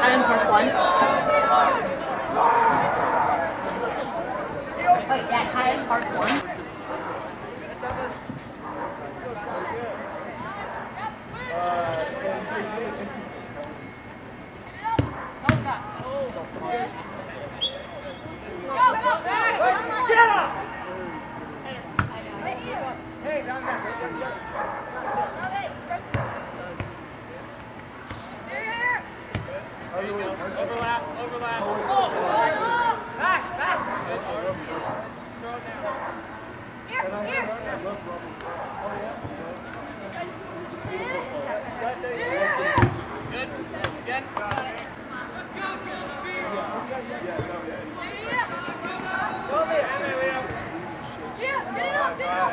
i'm part one. Wait, high in part one? Get up! Hey, down back. Overlap, overlap. Oh, back, back. Throw it down. Here, here. Good. Again. Yeah, get it up, get it up.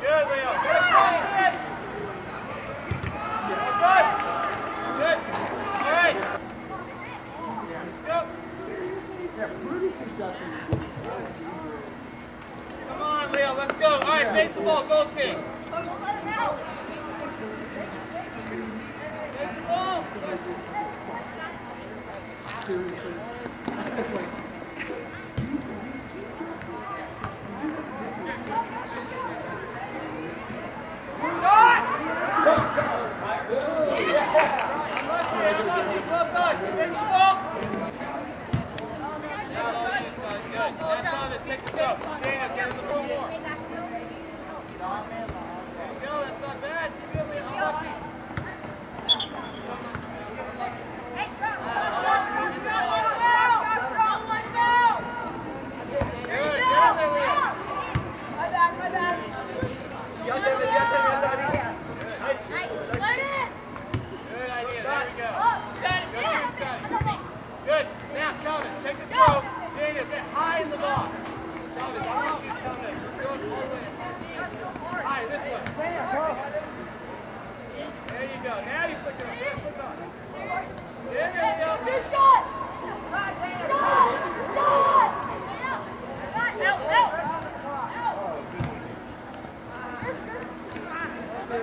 Good, Leo. Good, Leo. Good. Come on, Leo, let's go. All right, face the ball, both King. Face the.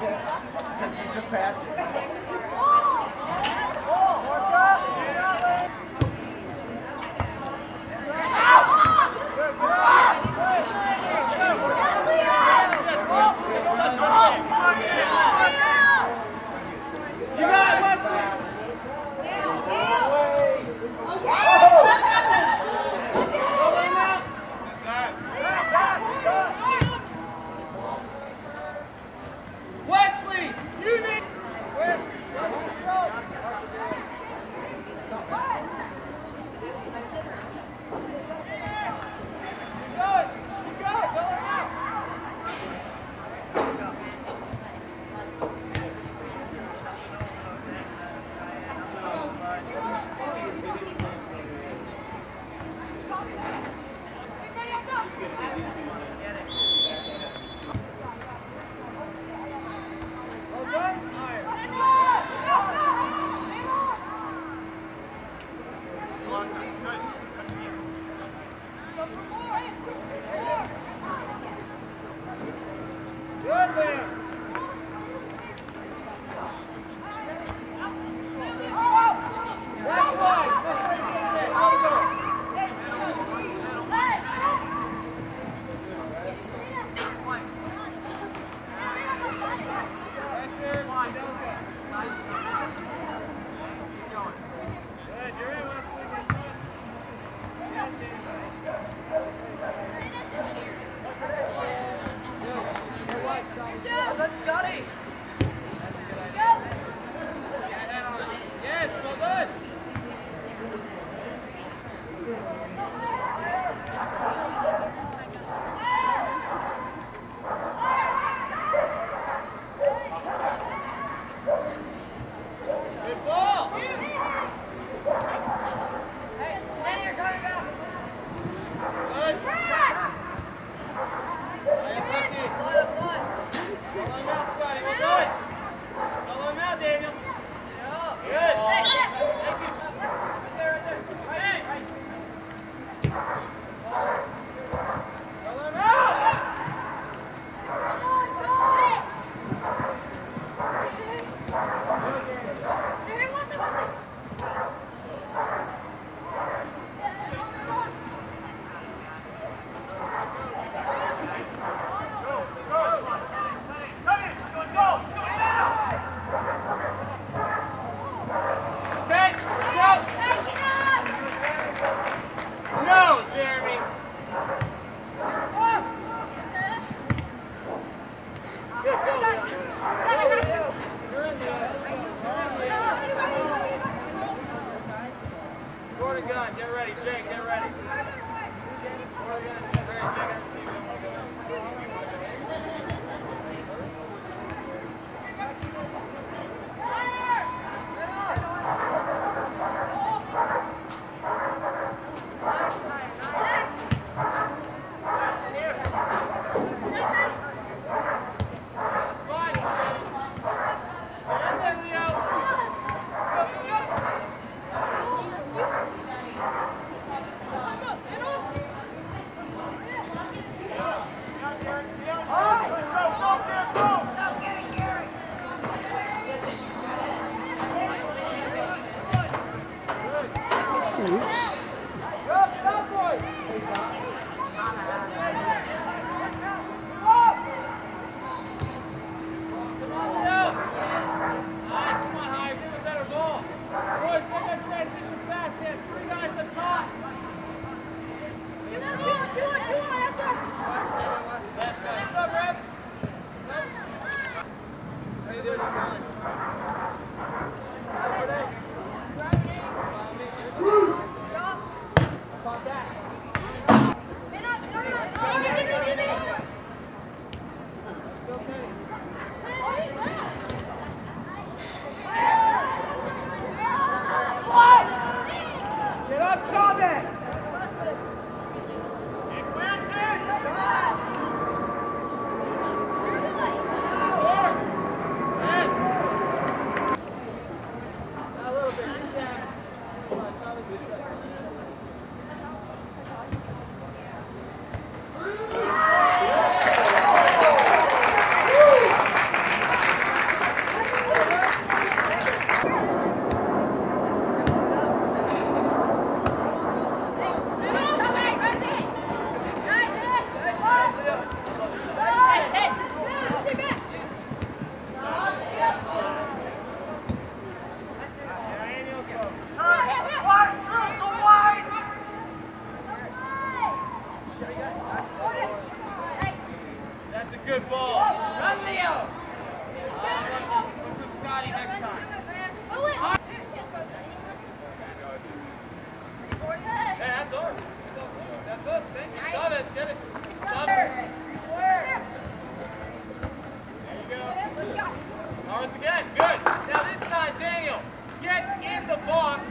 Just passed.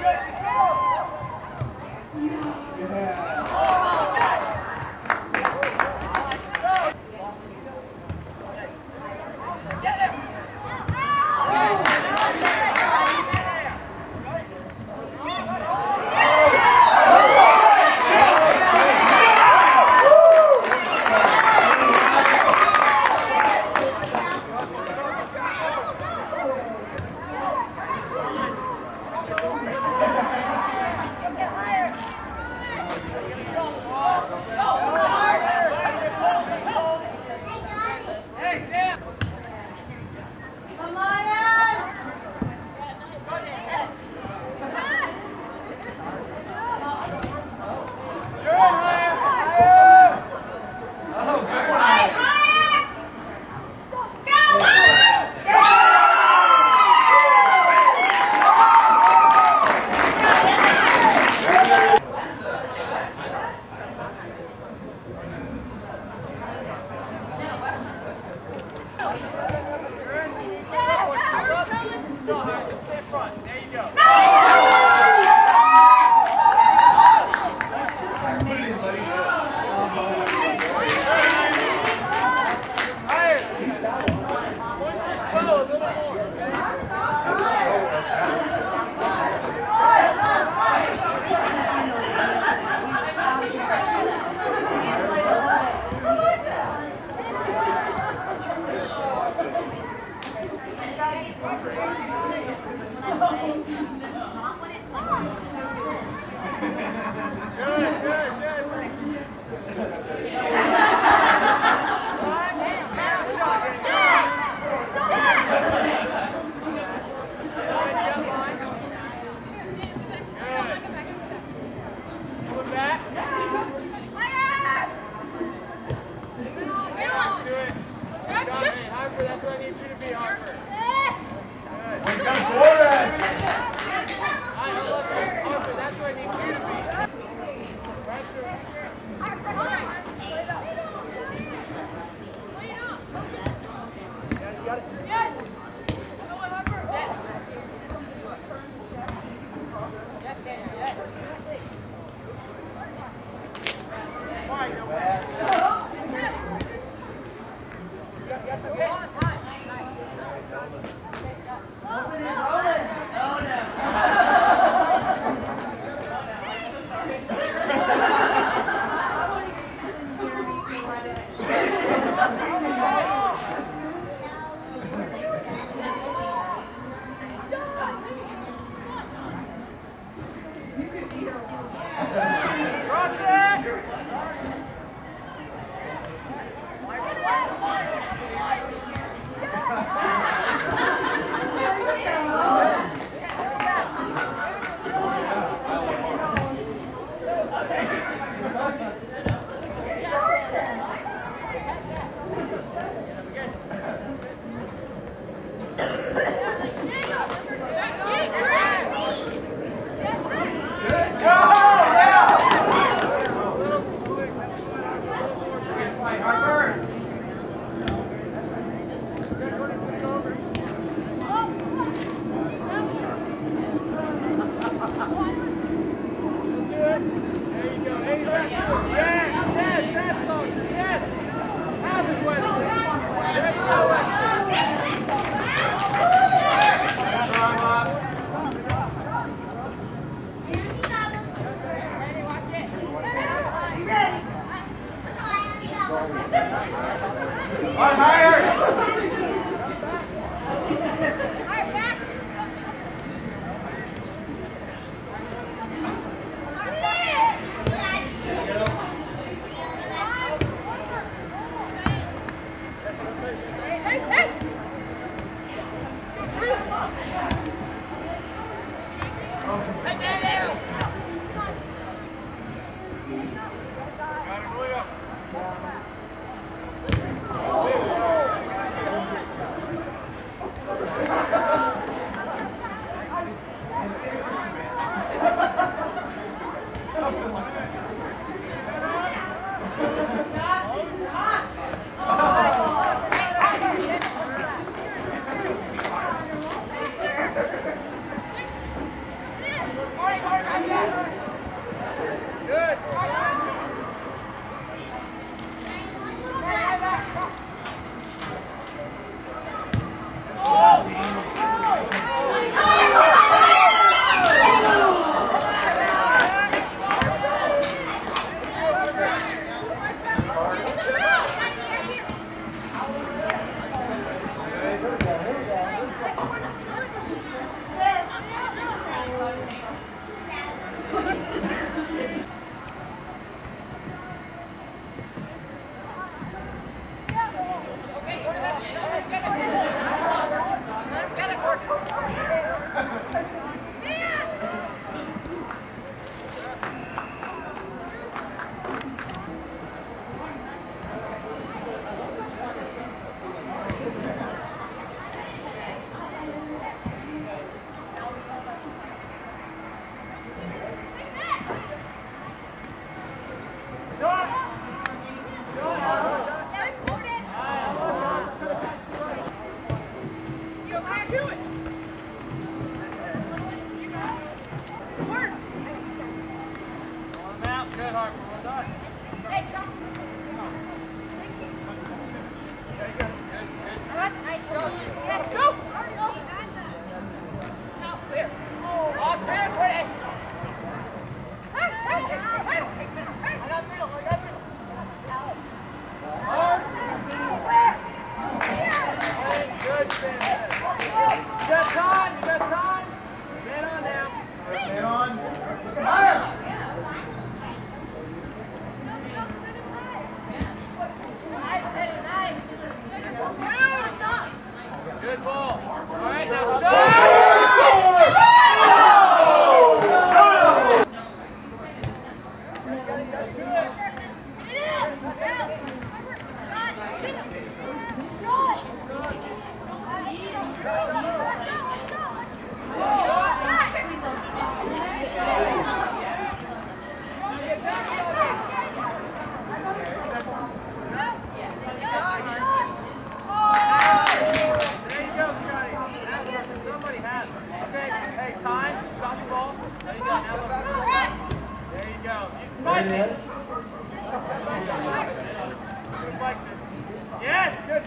go,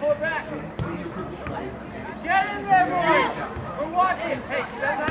Pull back. Get in there, boys. We're watching. Hey, send that.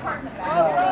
park in the back.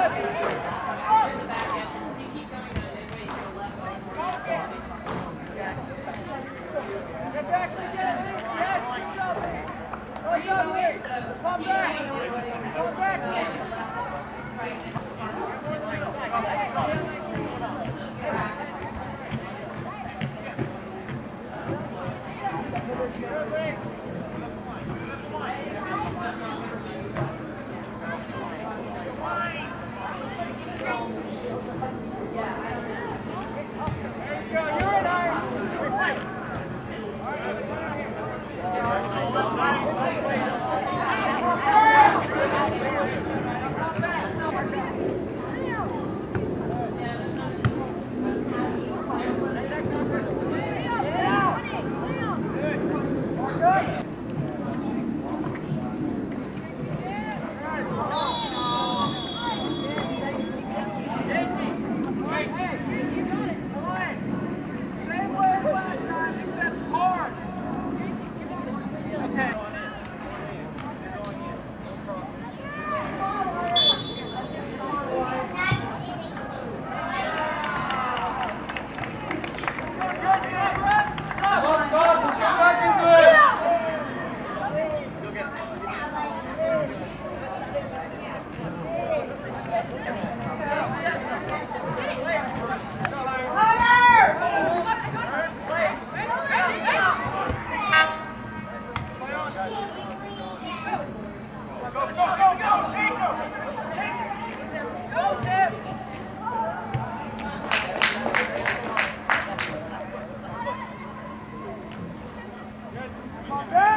Come on,